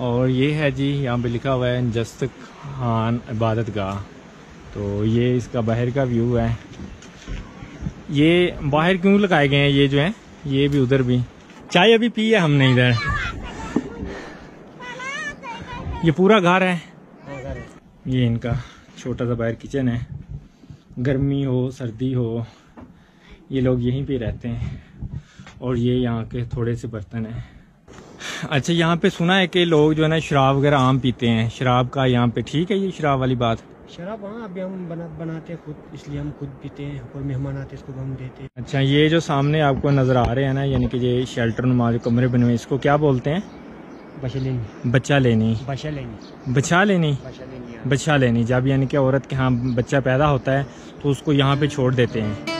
और ये है जी यहाँ पे लिखा हुआ है जस्त खान इबादत का तो ये इसका बाहर का व्यू है। ये बाहर क्यों लगाए गए हैं? ये जो है ये भी उधर भी। चाय अभी पी है हमने इधर। ये पूरा घर है। ये इनका छोटा सा बाहर किचन है। गर्मी हो सर्दी हो ये लोग यहीं पे रहते हैं। और ये यहाँ के थोड़े से बर्तन हैं। अच्छा यहाँ पे सुना है कि लोग जो है ना शराब वगैरह आम पीते हैं। शराब का यहाँ पे ठीक है ये शराब वाली बात? शराब हाँ अभी हम बना बनाते हैं खुद इसलिए हम खुद पीते हैं। कोई मेहमान आते हैं इसको हम देते हैं। अच्छा ये जो सामने आपको नज़र आ रहे हैं ना यानी कि ये शेल्टर नुमा जो कमरे बने हुए इसको क्या बोलते हैं? बशा लेनी। बच्चा लेनी। बचा लेनी हाँ। बच्चा लेनी। जब यानी कि औरत के यहाँ बच्चा पैदा होता है तो उसको यहाँ पे छोड़ देते हैं।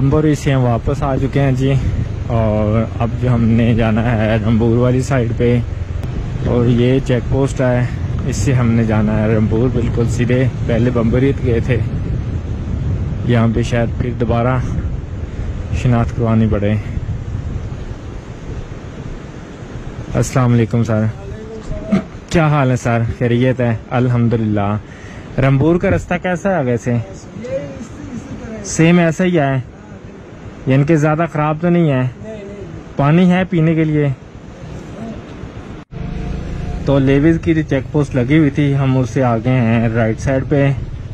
बम्बोरी से हम वापस आ चुके हैं जी। और अब जो हमने जाना है रंबूर वाली साइड पे। और ये चेक पोस्ट है। इससे हमने जाना है रंबूर बिल्कुल सीधे। पहले बम्बरीत गए थे। यहाँ पे शायद फिर दोबारा शिनाख्त करवानी पड़े। अस्सलाम वालेकुम सर। क्या हाल है सर? खैरियत है? अल्हम्दुलिल्लाह। रंबूर का रास्ता कैसा है वैसे? सेम ऐसा ही है? यानी कि ज़्यादा ख़राब तो नहीं है? पानी है पीने के लिए। तो लेविस की जो चेक पोस्ट लगी हुई थी, हम उससे आगे हैं राइट साइड पे।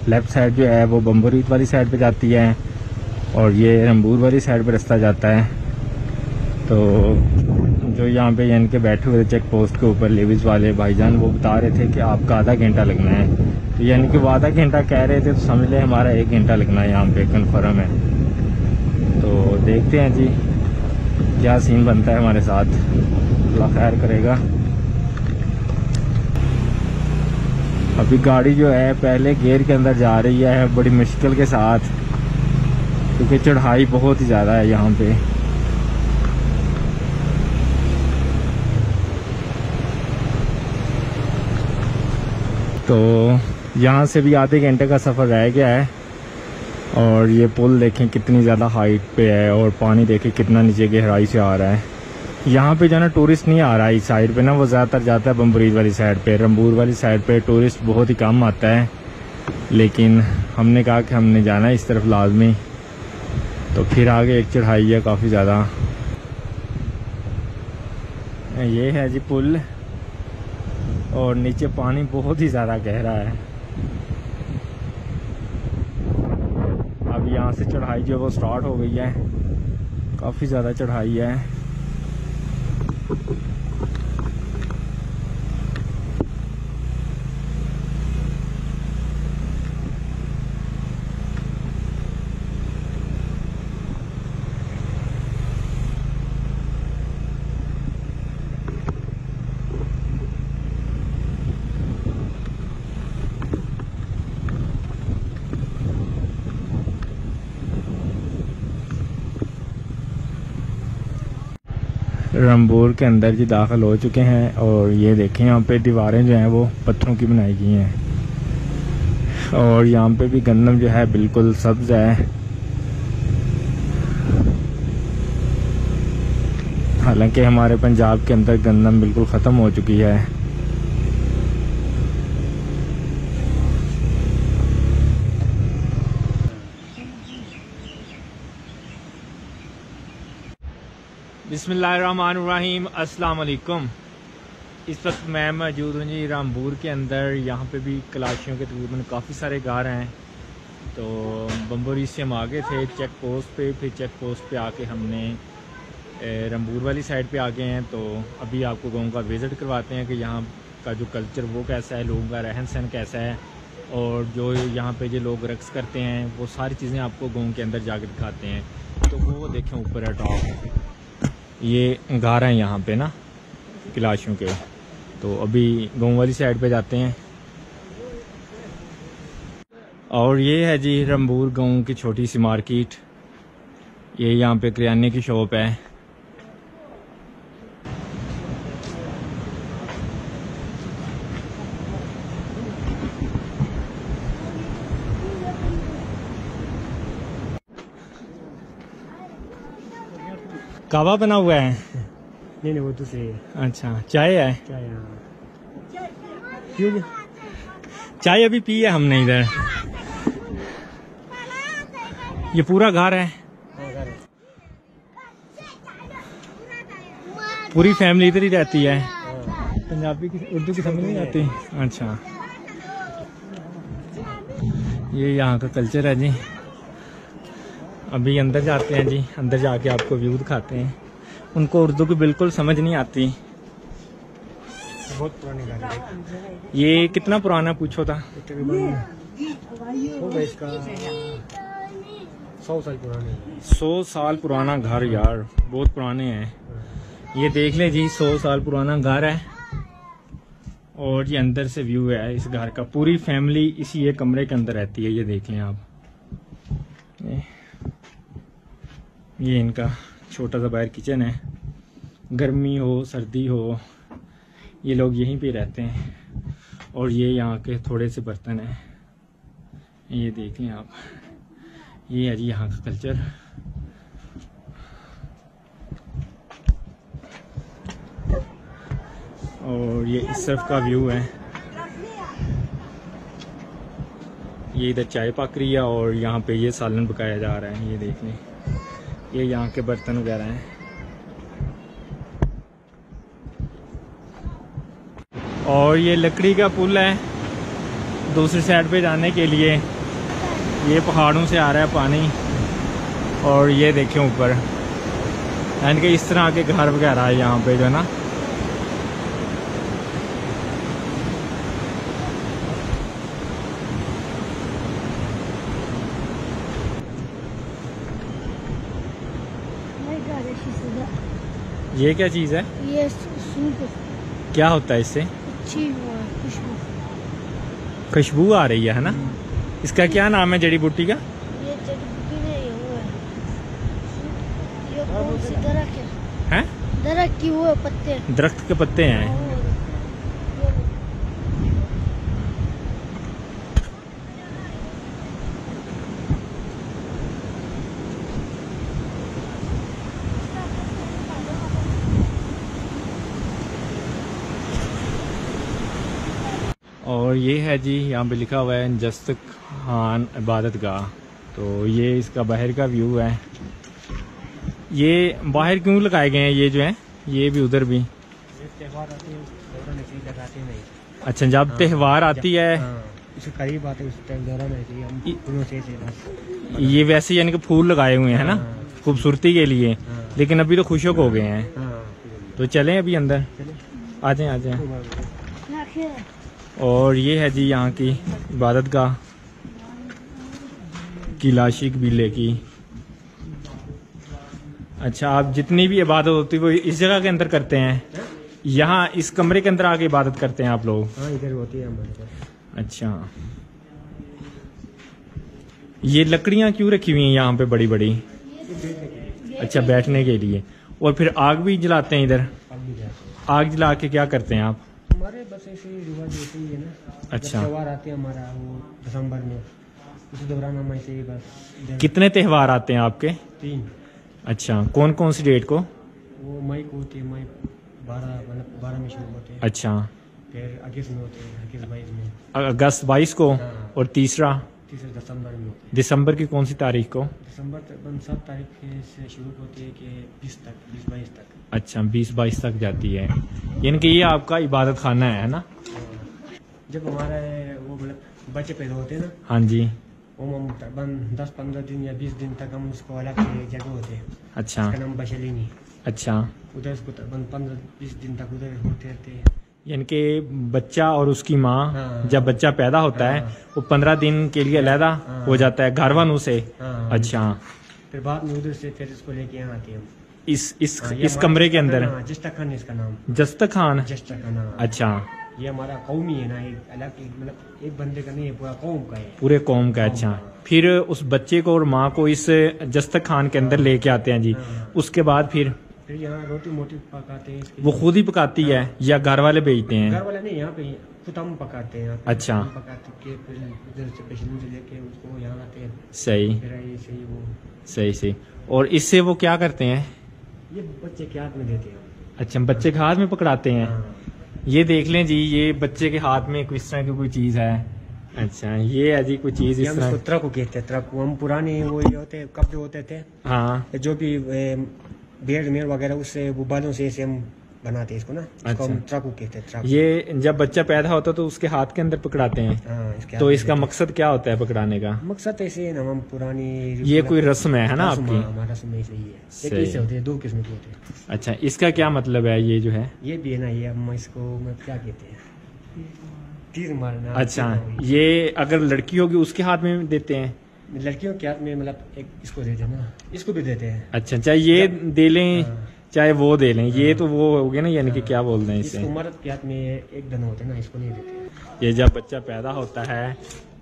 लेफ़्ट साइड जो है, वो बम्बरीत वाली साइड पे जाती है और ये रंबूर वाली साइड पे रास्ता जाता है। तो जो यहाँ पे यानी के बैठे हुए चेक पोस्ट के ऊपर लेविस वाले भाईजान, वो बता रहे थे कि आपका आधा घंटा लगना है। तो यानी कि वो आधा घंटा कह रहे थे तो समझ लें हमारा एक घंटा लगना है यहाँ पे कन्फर्म है। देखते हैं जी, क्या सीन बनता है हमारे साथ। अल्लाह खैर करेगा। अभी गाड़ी जो है, पहले गेयर के अंदर जा रही है, बड़ी मुश्किल के साथ, क्योंकि चढ़ाई बहुत ही ज़्यादा है यहाँ पे। तो यहाँ से भी आधे घंटे का सफ़र रह गया है। और ये पुल देखें कितनी ज़्यादा हाइट पे है और पानी देखें कितना नीचे गहराई से आ रहा है। यहाँ पे जो ना टूरिस्ट नहीं आ रहा है, इस साइड पे ना, वो ज़्यादातर जाता है बम्बरीज वाली साइड पे। रंबूर वाली साइड पे टूरिस्ट बहुत ही कम आता है। लेकिन हमने कहा कि हमने जाना है इस तरफ़ लाजमी। तो फिर आगे एक चढ़ाई है काफ़ी ज़्यादा। ये है जी पुल। और नीचे पानी बहुत ही ज़्यादा गहरा है अब यहाँ से चढ़ाई जो वो स्टार्ट हो गई है। काफ़ी ज़्यादा चढ़ाई है। रंबूर के अंदर जी दाखिल हो चुके हैं और ये देखें, यहाँ पे दीवारें जो हैं वो पत्थरों की बनाई गई हैं। और यहाँ पे भी गंदम जो है बिल्कुल सब्ज है। हालाँकि हमारे पंजाब के अंदर गंदम बिल्कुल ख़त्म हो चुकी है। अस्सलाम वालेकुम इस वक्त मैं मौजूद हूँ जी रामपुर के अंदर। यहाँ पे भी कलाशियों के तकरीबन काफ़ी सारे गार हैं। तो बम्बोरी से हम आगे थे, चेक पोस्ट पे। फिर चेक पोस्ट पे आके हमने रंबूर वाली साइड पे आ गए हैं। तो अभी आपको गाँव का विज़िट करवाते हैं कि यहाँ का जो कल्चर, वो कैसा है, लोगों का रहन सहन कैसा है। और जो यहाँ पे जो लोग रक्स करते हैं, वो सारी चीज़ें आपको गाँव के अंदर जाकर दिखाते हैं। तो वो देखें ऊपर है टॉप ये घर हैं यहाँ पे ना किलाशियों के। तो अभी गाँव वाली साइड पे जाते हैं। और ये है जी रंबूर गाँव की छोटी सी मार्केट। ये यहाँ पे करियाने की शॉप है। कावा बना हुआ है? नहीं नहीं वो दूसरी है। अच्छा चाय है? क्या यहाँ क्यों चाय अभी पी है हमने इधर। ये पूरा घर है। पूरी फैमिली इधर ही रहती है। पंजाबी की उर्दू की समझ नहीं आती? अच्छा। ये यहाँ का कल्चर है जी। अभी अंदर जाते हैं जी अंदर जाके आपको व्यू दिखाते हैं। उनको उर्दू की बिल्कुल समझ नहीं आती। बहुत पुरानी है। ये कितना पुराना पूछो था? सौ साल पुरानी सौ साल पुराना घर यार बहुत पुराने हैं। ये देख लें जी सौ साल पुराना घर है। और ये अंदर से व्यू है इस घर का। पूरी फैमिली इसी एक कमरे के अंदर रहती है ये देख लें आप। ये इनका छोटा सा बाहर किचन है। गर्मी हो, सर्दी हो, ये लोग यहीं पे रहते हैं। और ये यहाँ के थोड़े से बर्तन हैं। ये देख लें आप। ये है जी यहाँ का कल्चर। और ये इस तरफ़ का व्यू है। ये इधर चाय पक रही है और यहाँ पे ये सालन पकाया जा रहा है। ये देख लें। ये यहाँ के बर्तन वगैरह हैं। और ये लकड़ी का पुल है दूसरी साइड पे जाने के लिए। ये पहाड़ों से आ रहा है पानी। और ये देखें ऊपर। यानी कि इस तरह के घर वगैरह है यहाँ पे जो है ना मैं गा रही थी सुधा ये क्या चीज़ है? ये क्या होता है इससे? अच्छी हुआ है, खुशबू। खुशबू आ रही है है ना? इसका क्या नाम है जड़ी बूटी का? ये जड़ी नहीं हुआ है। ये कौन सी दरख्त है? है? दरख्त की वो पत्ते। दरख्त के पत्ते हैं। और ये- है जी यहाँ पे लिखा हुआ है जस्तक खान इबादत गाह तो ये इसका बाहर का व्यू है। ये बाहर क्यों लगाए गए हैं? ये जो है ये भी उधर भी। ये त्यौहार आते हैं। दौरान ऐसे लगाते नहीं अच्छा जब त्यौहार आती है हाँ करीब आते उस टाइम ये वैसे यानी कि फूल लगाए हुए हैं ना? हाँ। खूबसूरती के लिए। हाँ। लेकिन अभी तो खुशक हो गए हैं। हाँ। तो चलें अभी अंदर। आ जाए आ जाएँ। और ये है जी यहाँ की इबादत गाह किला बिले की। अच्छा आप जितनी भी इबादत होती है वो इस जगह के अंदर करते हैं? यहाँ इस कमरे के अंदर आके इबादत करते हैं आप लोग? हाँ इधर होती है अच्छा। ये लकड़ियाँ क्यों रखी हुई हैं यहाँ पे बड़ी बड़ी अच्छा बैठने के लिए। और फिर आग भी जलाते हैं इधर? आग जला के क्या करते हैं आप? हमारे बस ऐसे ही रिवाज ऐसे ही है ना। अच्छा। त्यौहार आते हैं हमारा वो दिसंबर में उस दौरान हम ऐसे ही बस कितने त्यौहार आते हैं आपके? तीन। अच्छा कौन कौन सी डेट को? वो मई को होती है मई बारह मतलब बारह में शुरू होते हैं। अच्छा। फिर अगस्त में होते हैं अगस्त बाईस में। अगस्त बाईस को हाँ। और तीसरा? से दिसंबर में होते दिसंबर की कौन सी तारीख को? दिसंबर तकरीबन सात तारीख से शुरू होती है कि बीस तक बीस बाईस तक। अच्छा बीस बाईस तक जाती है। यानी कि ये आपका इबादत खाना है ना? जब हमारा वो मतलब बच्चे पैदा होते हैं ना हाँ जी। वो हम तकरीबन दस पंद्रह दिन या बीस दिन तक हम उसको अलग जगह होते हैं। अच्छा। नाम बशलिनी। अच्छा। उधर उसको तकरीबन पंद्रह बीस दिन तक उधर होते रहते हैं। यानी कि बच्चा और उसकी माँ हाँ। जब बच्चा पैदा होता है हाँ। वो पंद्रह दिन के लिए अलहदा हाँ। हो जाता है घरवानू से हाँ। अच्छा फिर बाद में उधर से फिर इसको लेके यहाँ आते हैं इस इस हाँ, इस कमरे के अंदर हाँ, जस्टा खान इसका नाम जस्त खान जस्टा खान हाँ। अच्छा ये हमारा कौमी है ना एक अलग एक मतलब एक बंदे का नहीं है पूरा कौम का है पूरे कौम का अच्छा फिर उस बच्चे को और माँ को इस जस्त खान के अंदर लेके आते हैं जी हाँ। उसके बाद फिर फिर यहाँ रोटी मोटी पकाते हैं वो खुद ही पकाती है या घर वाले भेजते हैं? घर वाले नहीं यहाँ पे खुद हम पकाते हैं अच्छा। पकाते के फिर उधर से पेशेंट से लेके उसको यहाँ आते हैं। सही। फिर ऐसे ही वो। सही सही। और इससे वो क्या करते हैं? ये बच्चे के हाथ में देते हैं। अच्छा बच्चे के हाथ में पकड़ाते हैं? हाँ। ये देख लें जी ये बच्चे के हाथ में कोई इस तरह की कोई चीज़ है? अच्छा ये है जी कोई चीज़ इस तरह। ट्रक कहते हैं ट्रक हम पुराने वो ये होते कपड़े होते थे। हाँ। जो भी ए, भेड़ मेड़ वगैरह उससे वो बालों से ऐसे हम बनाते हैं इसको ना। इसको हम अच्छा। ट्रक कहते हैं ये जब बच्चा पैदा होता है तो उसके हाथ के अंदर पकड़ाते हैं? हाँ इसके तो इसका मकसद क्या होता है पकड़ाने का? मकसद ऐसे है ना हम पुरानी ये कोई रस्म है है ना आपकी? हाँ, हमारा रस्म ऐसे ही। होते हैं दो किस्म के होते हैं। अच्छा इसका क्या मतलब है ये जो है? ये भी है ना ये हम इसको क्या कहते हैं? तीर मारना अच्छा ये अगर लड़की होगी उसके हाथ में देते हैं। लड़कियों के हाथ में मतलब एक इसको देते हैं ना इसको भी देते हैं। अच्छा चाहे ये दे लें हाँ। चाहे वो दे लें ये तो वो हो गया ना यानी कि क्या बोलते हैं इसे? मर्द के हाथ में एक दन होते हैं ना इसको नहीं देते ये जब बच्चा पैदा होता है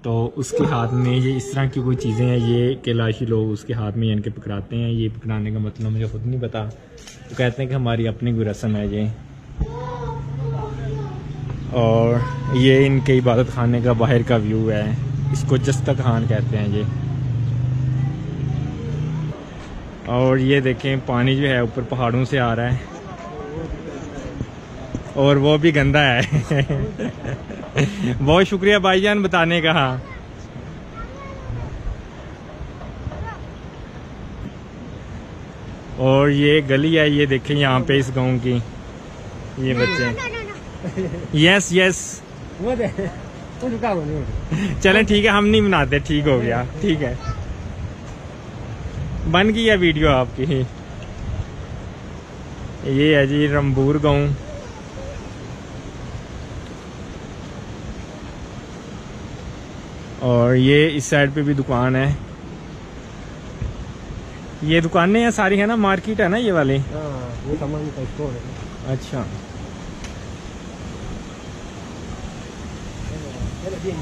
तो उसके हाथ में ये इस तरह की कोई चीज़ें हैं ये कैलाशी लोग उसके हाथ में यानी कि पकड़ाते हैं ये पकड़ाने का मतलब मुझे खुद नहीं पता। तो कहते हैं कि हमारी अपनी कोई रस्म है ये। और ये इनके इबादत खाने का बाहर का व्यू है। इसको जस्ता खान कहते हैं ये और ये देखें पानी जो है ऊपर पहाड़ों से आ रहा है। और वो भी गंदा है। बहुत शुक्रिया भाईजान बताने का। हाँ और ये गली है ये देखें यहाँ पे इस गाँव की। ये बच्चे। यस यस चलें ठीक है हम नहीं बनाते ठीक हो गया ठीक है। बन गई है वीडियो आपकी। ये है जी रंबूर गाँव और ये इस साइड पे भी दुकान है। ये दुकानें हैं सारी है ना? मार्केट है ना ये वाली? हाँ वो सामान है। अच्छा। ये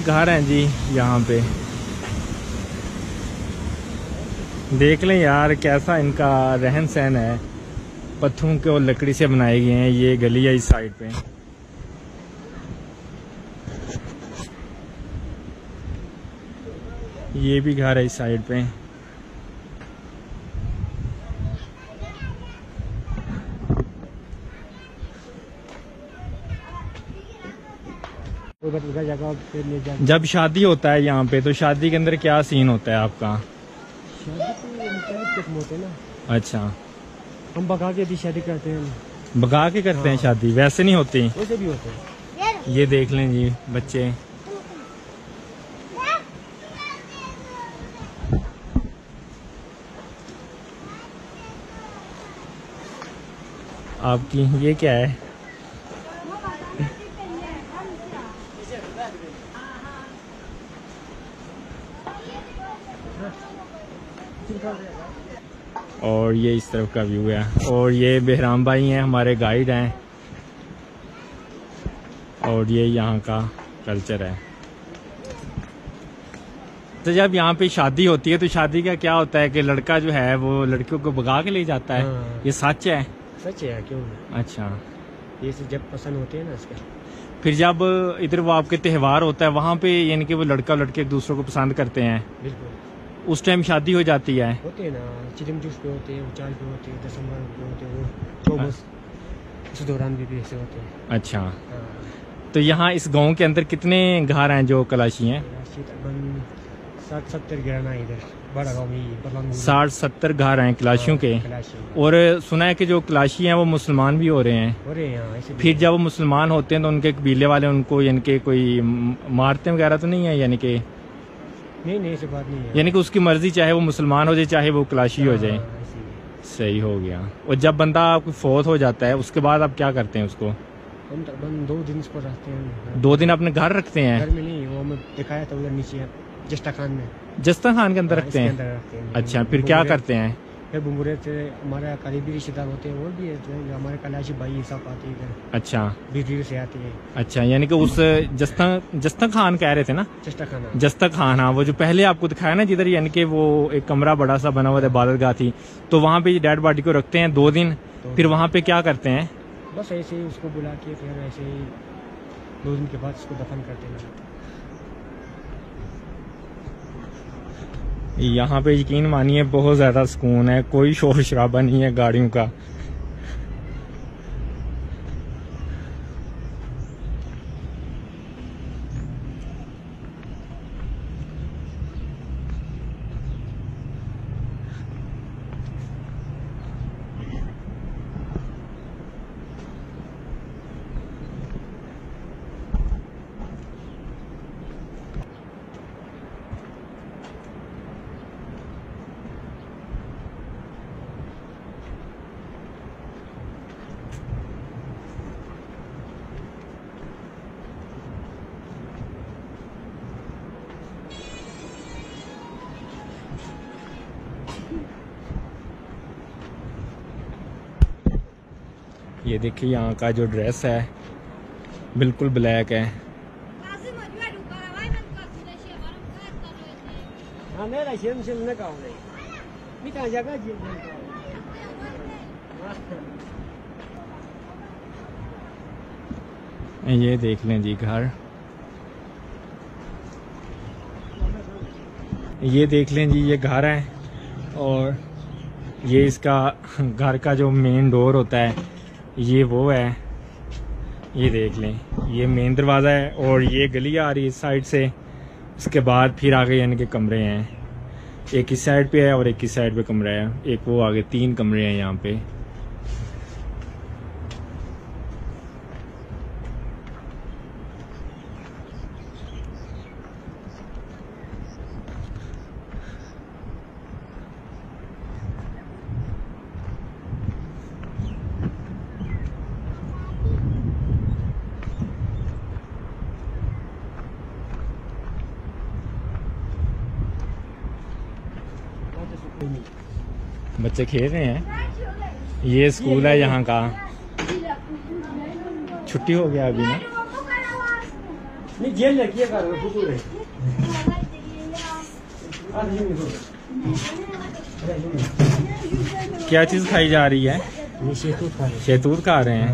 घर है जी, यहाँ पे। देख लें यार, कैसा इनका रहन सहन है। पत्थरों के और लकड़ी से बनाए गए हैं, ये गली है इस साइड पे। ये भी घर है इस साइड पे। जगह पे ले जब शादी होता है यहाँ पे तो शादी के अंदर क्या सीन होता है आपका? शादी तो होते ना। अच्छा। हम बगा के भी शादी करते हैं। भगा के करते। हैं हाँ। शादी? वैसे नहीं होती? वैसे भी होते हैं। ये देख लें जी बच्चे। आपकी ये क्या है? और ये इस तरफ़ का व्यू है। और ये बेहराम भाई हैं हमारे गाइड हैं। और ये यहाँ का कल्चर है। तो जब यहाँ पे शादी होती है तो शादी का क्या होता है कि लड़का जो है वो लड़कियों को भगा के ले जाता है। हाँ। ये सच है? सच है क्यों अच्छा। ये जब पसंद होते हैं ना इसके फिर जब इधर वो आपके त्यौहार होता है वहाँ पे यानी कि वो लड़का लड़के एक दूसरे को पसंद करते हैं। बिल्कुल। उस टाइम शादी हो जाती है। होते हैं ना जूस पे होते हैं उचाल पे होते हैं दिसंबर पे होते हैं वो चौबस इस दौरान भी, भी ऐसे होते हैं। अच्छा। हाँ। तो यहाँ इस गाँव के अंदर कितने घर हैं जो कलाशी हैं? साठ सत्तर गिराना है इधर बड़ा गाँव में ही साठ सत्तर घर हैं कलाशियों के। और सुना है कि जो कलाशी हैं वो मुसलमान भी हो रहे हैं। हो हैं। फिर जब वो मुसलमान होते हैं तो उनके कबीले वाले उनको यानी कि कोई मारते वगैरह तो नहीं है यानी कि नहीं नहीं ऐसी बात नहीं है। यानी कि उसकी मर्ज़ी चाहे वो मुसलमान हो जाए चाहे वो क्लाशी हो जाए। हाँ, है। सही हो गया। और जब बंदा आपको फौत हो जाता है उसके बाद आप क्या करते हैं उसको? हम तकरीबन दो दिन इसको रखते हैं। दो दिन अपने घर रखते हैं? घर में नहीं वो हमें दिखाया था उधर नीचे जस्टा खान में। जस्ता खान के हैं अंदर रखते हैं। अच्छा फिर क्या करते हैं? फिर बुम्बुरे से हमारे करीबी रिश्तेदार होते हैं और भी है तो हमारे कलाशी भाई सब आते हैं इधर। अच्छा। बीर से आते हैं। अच्छा यानी कि उस जस्ता जस्ता खान कह रहे थे ना? चेष्टा खाना जस्ता खान हाँ वो जो पहले आपको दिखाया ना जिधर यानी कि वो एक कमरा बड़ा सा बना हुआ था इबादत गाह थी तो वहाँ पे डेड बॉडी को रखते हैं दो दिन फिर वहाँ पे क्या करते हैं? बस ऐसे ही उसको बुला के फिर ऐसे ही दो दिन के बाद उसको दफन करते हैं यहाँ पे यकीन मानिए, बहुत ज़्यादा सुकून है, कोई शोर शराबा नहीं है गाड़ियों का। देखिए यहाँ का जो ड्रेस है बिल्कुल ब्लैक है। हाँ ये देख लें जी घर। ये देख लें जी ये घर है और ये इसका घर का जो मेन डोर होता है ये वो है। ये देख लें। ये मेन दरवाज़ा है और ये गली आ रही है इस साइड से। उसके बाद फिर आगे यानी के कमरे हैं। एक ही साइड पे है और एक ही साइड पे कमरा है। एक वो आगे तीन कमरे हैं यहाँ पे। बच्चे खेल रहे हैं। ये स्कूल है यहाँ का। छुट्टी हो गया अभी ना। नहीं जेल लगी है कर फुटू रे क्या चीज़ खाई जा रही है? ये शेतू खा रहे शैतूत खा रहे हैं।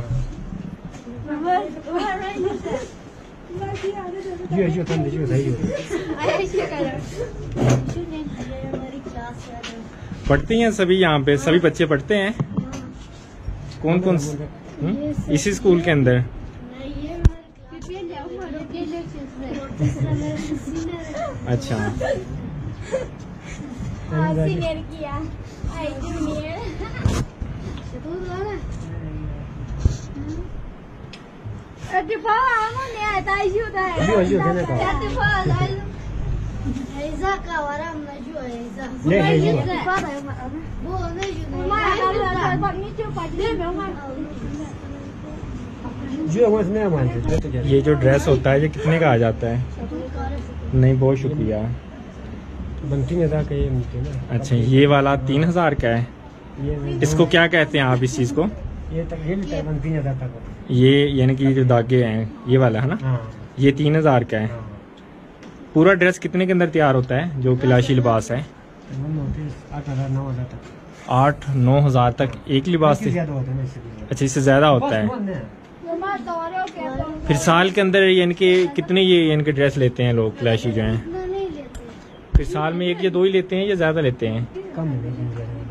जियो जियो तुम जियो सही हो हमारी क्लास है पढ़ती हैं सभी यहाँ पे सभी बच्चे पढ़ते हैं? कौन कौन? इसी स्कूल के अंदर? है अच्छा किया। आई ada isu है तो ये जो ड्रेस होता है ये कितने का आ जाता है? नहीं बहुत शुक्रिया। बनती था कि ये ना। अच्छा ये वाला तीन हज़ार का है। इसको क्या कहते हैं आप इस चीज़ को? ये तक ये यानी कि जो धागे हैं ये वाला है ना? हाँ। ये तीन हज़ार का है। हाँ। पूरा ड्रेस कितने के अंदर तैयार होता है जो किलाशी लिबास है? हैं आठ नौ हज़ार तक। एक लिबास से? है। अच्छा इससे ज़्यादा होता है। फिर साल के अंदर यानी कि कितने ये यानी कि ड्रेस लेते हैं लोग किलाशी जो हैं? फिर साल में एक या दो ही लेते हैं या ज़्यादा लेते हैं? कम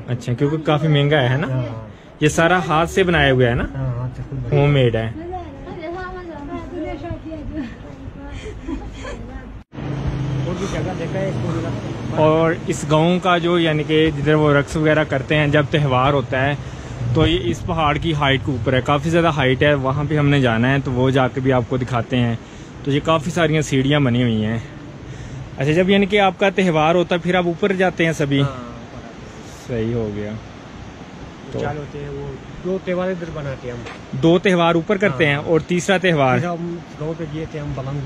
अच्छा क्योंकि काफ़ी महँगा है ना? हाँ। ये सारा हाथ से बनाया हुआ है ना? हाँ हाँ होम मेड है। और जगह देखा है और इस गाँव का जो यानी कि जिधर वो रक्स वगैरह करते हैं जब त्यौहार होता है तो ये इस पहाड़ की हाइट के ऊपर है। काफ़ी ज़्यादा हाइट है वहाँ पे हमने जाना है तो वो जाके भी आपको दिखाते हैं। तो ये काफ़ी सारी सीढ़ियाँ बनी हुई हैं। अच्छा जब यानी कि आपका त्यौहार होता है फिर आप ऊपर जाते हैं सभी? हाँ, सही हो गया। तो- होते हैं वो दो त्योहार इधर बनाते हैं हम। दो त्यौहार ऊपर करते हैं। और तीसरा त्यौहार? हम गाँव पे गए थे हम बलंग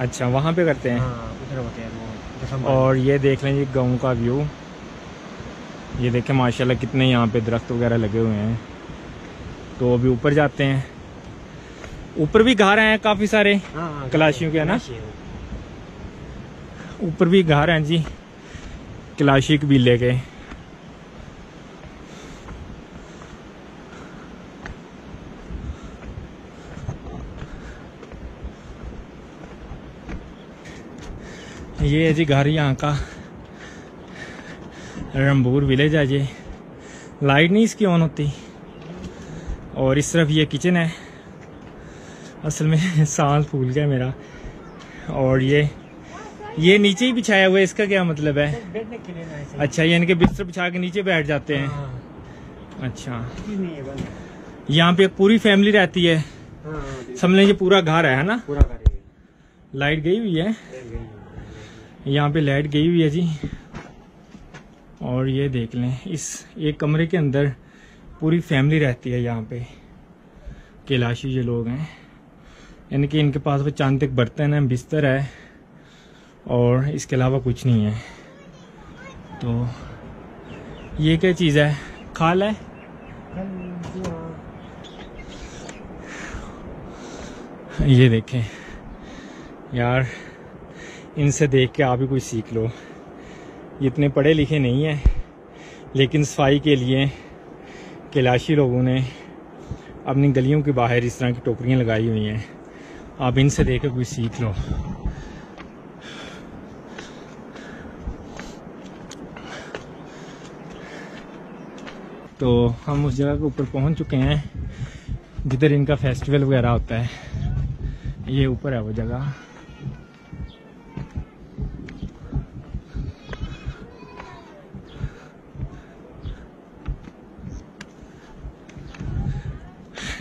अच्छा वहाँ पे करते हैं? हाँ उधर होते हैं वो और ये देख लें जी गाँव का व्यू। ये देखें माशाल्लाह कितने यहाँ पे दरख्त वगैरह लगे हुए हैं। तो अभी ऊपर जाते हैं। ऊपर भी घर हैं काफ़ी सारे हाँ, हाँ, कलाशियों के है ना? ऊपर भी घर हैं जी कलाशी कबीले के ये है जी घर यहाँ का। रंबूर विलेज है ये लाइट नहीं इसकी ऑन होती। और इस तरफ़ ये किचन है। असल में सांस फूल गया मेरा। और ये ये नीचे ही बिछाया हुआ है इसका क्या मतलब है? अच्छा यानी कि बिस्तर बिछा के नीचे बैठ जाते हैं। हाँ, अच्छा। यहाँ पे पूरी फैमिली रहती है। हाँ, हाँ, समझ ये पूरा घर है ना? पूरा करेंगे लाइट गई हुई है। यहाँ पे लाइट गई हुई है जी। और ये देख लें, इस एक कमरे के अंदर पूरी फैमिली रहती है यहाँ पे। कैलाशी जो लोग हैं, यानी कि इनके पास वो चाँद तक बर्तन है, बिस्तर है, और इसके अलावा कुछ नहीं है। तो ये क्या चीज़ है? खाल है? ये देखें। यार इनसे देख के आप ही कुछ सीख लो। ये इतने पढ़े लिखे नहीं हैं, लेकिन सफ़ाई के लिए कैलाशी लोगों ने अपनी गलियों के बाहर इस तरह की टोकरियाँ लगाई हुई हैं। आप इनसे देख के कुछ सीख लो। तो हम उस जगह के ऊपर पहुँच चुके हैं, जिधर इनका फेस्टिवल वगैरह होता है। ये ऊपर है वो जगह।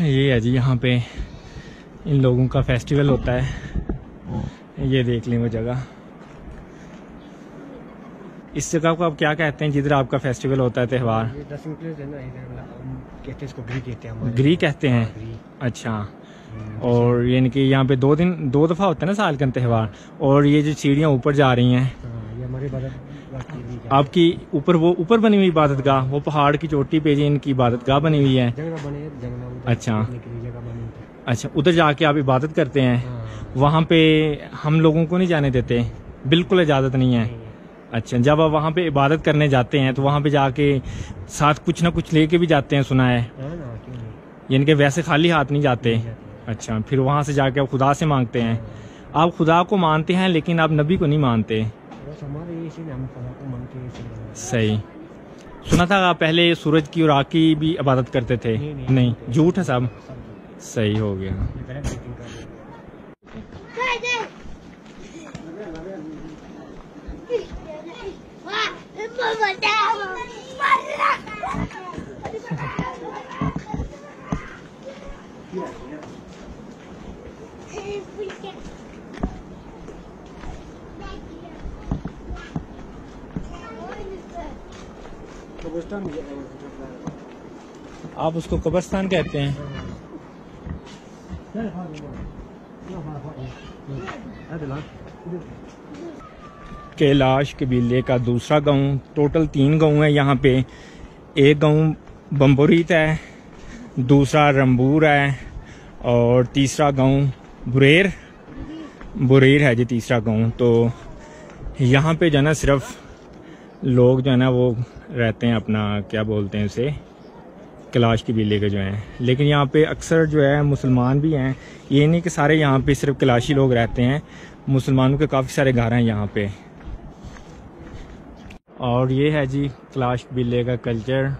ये है जी यहाँ पे इन लोगों का फेस्टिवल होता है। ये देख लें वो जगह। इस जगह को आप क्या कहते हैं जिधर आपका फेस्टिवल होता है त्यौहार? है हैं ग्री कहते हैं हैं? अच्छा। हम्म, और यानी कि यहाँ पे दो दिन दो दफ़ा होता है ना साल का त्यौहार। और ये जो सीढ़ियाँ ऊपर जा रही हैं। आपकी ऊपर वो ऊपर बनी हुई इबादत गाह वो पहाड़ की चोटी पे जी इनकी इबादत गाह बनी हुई है। उधर अच्छा। अच्छा उधर जाके आप इबादत करते हैं हाँ, वहाँ पे हम लोगों को नहीं जाने देते बिल्कुल इजाज़त नहीं है। अच्छा जब आप वहाँ पे इबादत करने जाते हैं तो वहाँ पे जाके साथ कुछ ना कुछ लेके भी जाते हैं सुना है। हाँ यानी कि वैसे खाली हाथ नहीं जाते। अच्छा फिर वहाँ से जाके आप खुदा से मांगते हैं। आप खुदा को मानते हैं लेकिन आप नबी को नहीं मानते। सही। सुना था पहले सूरज की और आग की भी इबादत करते थे? नहीं झूठ है साहब सही हो गया। आप उसको कब्रस्तान कहते हैं। कैलाश कबीले का दूसरा गाँव, टोटल तीन गाँव है यहाँ पे। एक गाँव बम्बोरीत है, दूसरा रंबूर है और तीसरा गाँव बुरेर। बुरेर है जी तीसरा गाँव। तो यहाँ पे जो है ना, सिर्फ़ लोग जो है ना, वो रहते हैं अपना, क्या बोलते हैं उसे? कैलाश के जो हैं। लेकिन यहाँ पे अक्सर जो है, मुसलमान भी हैं। ये नहीं कि सारे यहाँ पे सिर्फ़ कैलाशी लोग रहते हैं। मुसलमानों के काफ़ी सारे घर हैं यहाँ पे। और ये है जी क्लाश बिल्ले का कल्चर।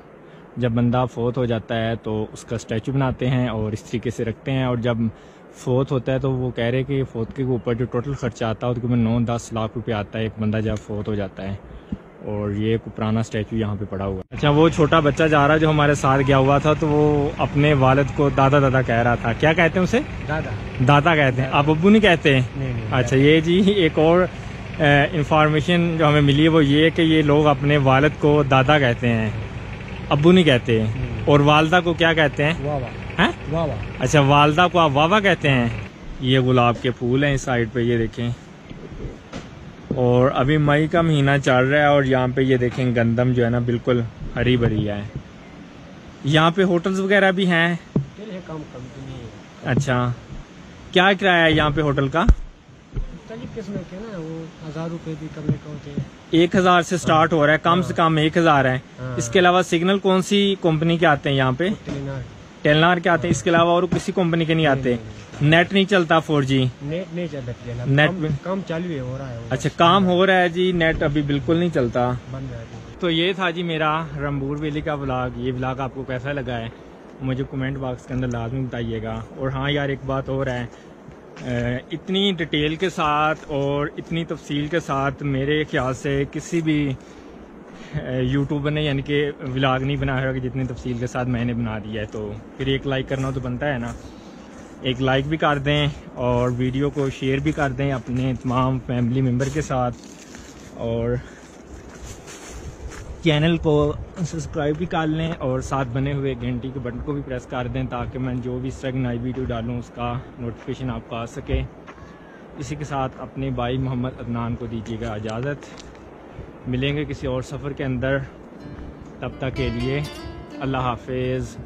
जब बंदा फोत हो जाता है तो उसका स्टैचू बनाते हैं और इस तरीके से रखते हैं। और जब फोत होता है तो वो कह रहे हैं कि फोत के ऊपर जो टोटल खर्चा आता है तकरीबन नौ दस लाख रुपए आता है। एक बंदा जब फोत हो जाता है और ये एक पुराना स्टैचू यहाँ पे पड़ा हुआ है। अच्छा वो छोटा बच्चा जा रहा है जो हमारे साथ गया हुआ था तो वो अपने वालिद को दादा दादा कह रहा था। क्या कहते हैं उसे? दादा। दादा कहते हैं। आप अबू नहीं कहते? हैं अच्छा ये जी एक और इंफॉर्मेशन जो हमें मिली है वो ये है कि ये लोग अपने वालिद को दादा कहते हैं। अबू नहीं कहते। हैं और वालदा को क्या कहते हैं? हैं? अच्छा वालदा को आप वावा कहते हैं? ये गुलाब के फूल हैं इस साइड पे ये देखें। और अभी मई का महीना चल रहा है और यहाँ पे ये देखें गंदम जो है ना बिल्कुल हरी भरी है। यहाँ पे होटल्स वगैरह भी हैं। है अच्छा। क्या किराया है यहाँ पे होटल का? किस्म के ना वो हज़ार रुपए भी करने का होते हैं। एक हज़ार से स्टार्ट हो रहा है कम से कम एक हज़ार है। हाँ। इसके अलावा सिग्नल कौन सी कंपनी के आते हैं यहाँ पे? टेलनार। के आते हैं इसके अलावा और किसी कंपनी के नहीं आते? नेट नहीं चलता फोर जी नेट नहीं चल रहा नेट कम, कम चालू है हो रहा है। अच्छा काम हो रहा है जी नेट अभी बिल्कुल नहीं चलता। बंद है तो ये था जी मेरा रंबूर वैली का व्लॉग ये व्लॉग आपको कैसा लगा है? मुझे कमेंट बॉक्स के अंदर लाजमी बताइएगा। और हाँ यार एक बात और है। इतनी डिटेल के साथ और इतनी तफसील के साथ मेरे ख्याल से किसी भी यूट्यूबर ने यानी कि व्लॉग नहीं बनाया होगा कि जितनी तफसील के साथ मैंने बना दिया है। तो फिर एक लाइक करना तो बनता है ना। एक लाइक भी कर दें और वीडियो को शेयर भी कर दें अपने तमाम फैमिली मेंबर के साथ। और चैनल को सब्सक्राइब भी कर लें और साथ बने हुए घंटी के बटन को भी प्रेस कर दें ताकि मैं जो भी की नई वीडियो डालूँ, उसका नोटिफिकेशन आपको आ सके। इसी के साथ अपने भाई मोहम्मद अदनान को दीजिएगा इजाज़त। मिलेंगे किसी और सफ़र के अंदर। तब तक के लिए अल्लाह हाफिज़।